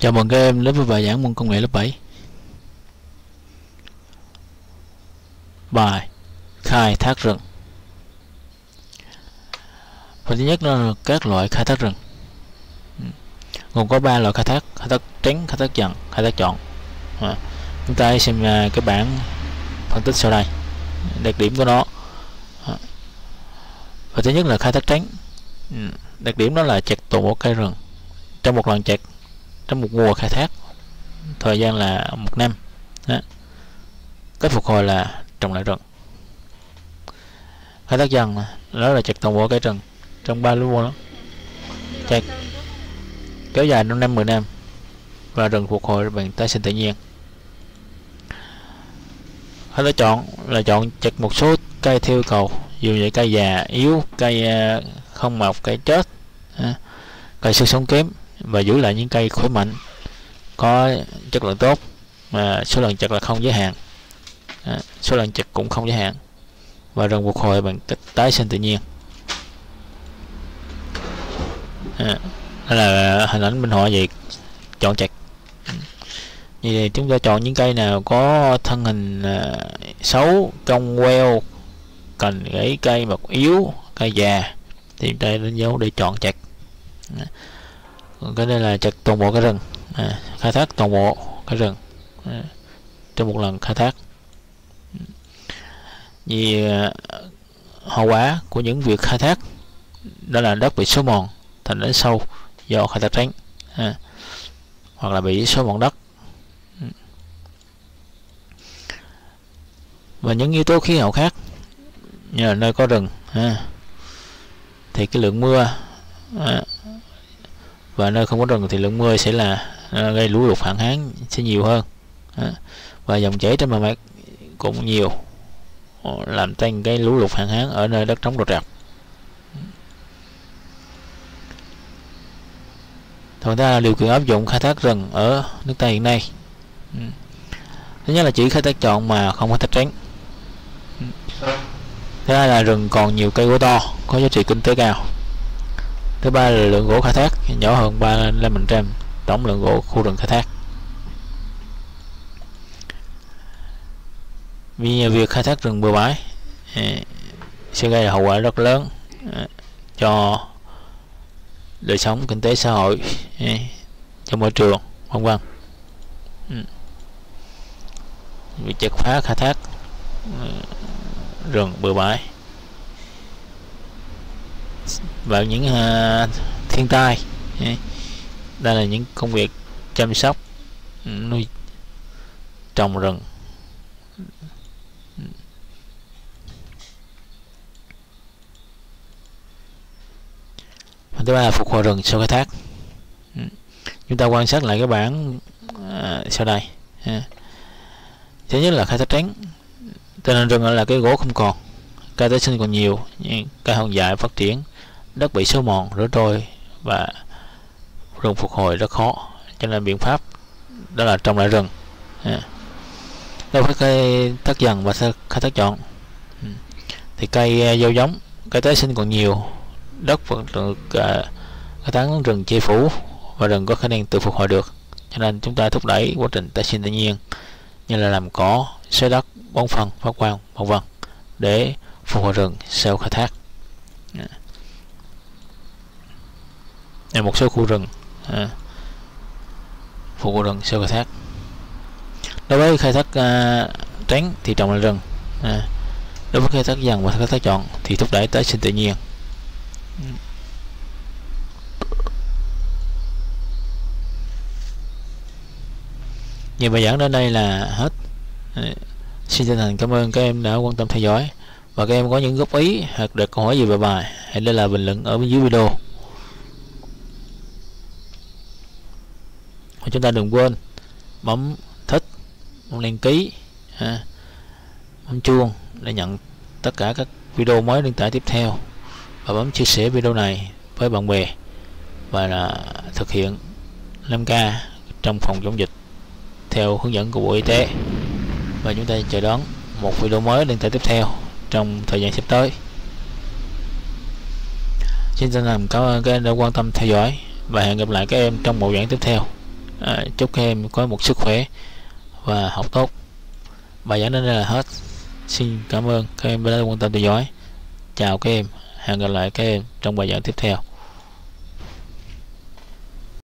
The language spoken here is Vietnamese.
Chào mừng các em đến với bài giảng môn công nghệ lớp 7 Bài Khai thác rừng. Phần thứ nhất là các loại khai thác rừng. Gồm có 3 loại khai thác Khai thác tránh, khai thác dần, khai thác chọn. À, Chúng ta hãy xem à, cái bảng phân tích sau đây Đặc điểm của nó. À. Phần thứ nhất là khai thác tránh. Ừ, đặc điểm đó là chặt toàn bộ cây rừng Trong một lần chặt trong một mùa khai thác, thời gian là một năm, đó. cách phục hồi là trồng lại rừng. Khai thác dần, đó là chặt toàn bộ cây rừng trong ba lúa đó. Chặt kéo dài trong năm 10 năm, và rừng phục hồi bằng tái sinh tự nhiên. Khai thác chọn là chọn chặt một số cây theo cầu, dù vậy cây già yếu, cây ờ, không mọc, cây chết cây sức sống kém và giữ lại những cây khỏe mạnh có chất lượng tốt. Mà số lần chặt là không giới hạn. À, số lần chặt cũng không giới hạn. Và rừng phục hồi bằng cách tái sinh tự nhiên. À, đó là hình ảnh minh họa vậy chọn chặt. Như vậy chúng ta chọn những cây nào có thân hình à, xấu cong queo cần gãy cây mọc yếu cây già thì chúng ta đánh dấu để chọn chặt. À, cái đây là chặt toàn bộ cái rừng. À, khai thác toàn bộ cái rừng. À, trong một lần khai thác. Vì à, hậu quả của những việc khai thác đó là đất bị xói mòn thành đến sâu do khai thác tránh à, hoặc là bị xói mòn đất. Ừ. Và những yếu tố khí hậu khác như là nơi có rừng à, thì cái lượng mưa à, và nơi không có rừng thì lượng mưa sẽ là ờ, gây lũ lụt hạn hán sẽ nhiều hơn. Và dòng chảy trên bề mặt cũng nhiều ờ, làm tăng cái lũ lụt hạn hán ở nơi đất trống đột rạp thường ta là điều kiện áp dụng khai thác rừng ở nước ta hiện nay ừ. thứ nhất là chỉ khai thác chọn mà không khai thác tránh. Thứ hai là rừng còn nhiều cây gỗ to có giá trị kinh tế cao thứ ba là lượng gỗ khai thác, nhỏ hơn 35% tổng lượng gỗ khu rừng khai thác. Vì việc khai thác rừng bừa bãi à, sẽ gây hậu quả rất lớn à, cho đời sống kinh tế xã hội à, cho môi trường, vân vân. Ừ. Việc chặt phá khai thác rừng bừa bãi vào những uh, thiên tai. Đây là những công việc chăm sóc ừ, nuôi trồng rừng. Thứ ba là phục hồi rừng sau khai thác. Ừ, chúng ta quan sát lại cái bảng uh, sau đây. Thứ nhất là khai thác tránh. Tên rừng là cái gỗ không còn cây tái sinh còn nhiều cây hồng dài phát triển đất bị xói mòn, rửa trôi và rừng phục hồi rất khó. Cho nên biện pháp đó là trồng lại rừng. Đâu phải cây thất dần và khai thác chọn ừ, thì cây à, dâu giống, cây tái sinh còn nhiều. Đất vẫn được à, khai cái tán rừng che phủ và rừng có khả năng tự phục hồi được. Cho nên chúng ta thúc đẩy quá trình tái sinh tự nhiên, như là làm cỏ, xới đất, bón phân, phát quang, vân vân, để phục hồi rừng sau khai thác ở một số khu rừng à, phục vụ rừng sau khai thác. Đối với khai thác à, tránh thì trồng là rừng à, đối với khai thác dần và khai thác chọn thì thúc đẩy tái sinh tự nhiên. Như bài giảng đến đây là hết. À, xin chân thành cảm ơn các em đã quan tâm theo dõi và các em có những góp ý hoặc đặt câu hỏi gì về bài hãy để lại bình luận ở bên dưới video. Và chúng ta đừng quên bấm thích bấm đăng ký ha, bấm chuông để nhận tất cả các video mới đăng tải tiếp theo. Và bấm chia sẻ video này với bạn bè và là thực hiện 5K trong phòng chống dịch theo hướng dẫn của Bộ Y tế. Và chúng ta chờ đón một video mới đăng tải tiếp theo trong thời gian sắp tới. Xin chân thành cảm ơn các em đã quan tâm theo dõi và hẹn gặp lại các em trong bộ giảng tiếp theo à, chúc các em có một sức khỏe và học tốt. Bài giảng đến đây là hết. Xin cảm ơn các em đã quan tâm theo dõi. Chào các em. Hẹn gặp lại các em trong bài giảng tiếp theo.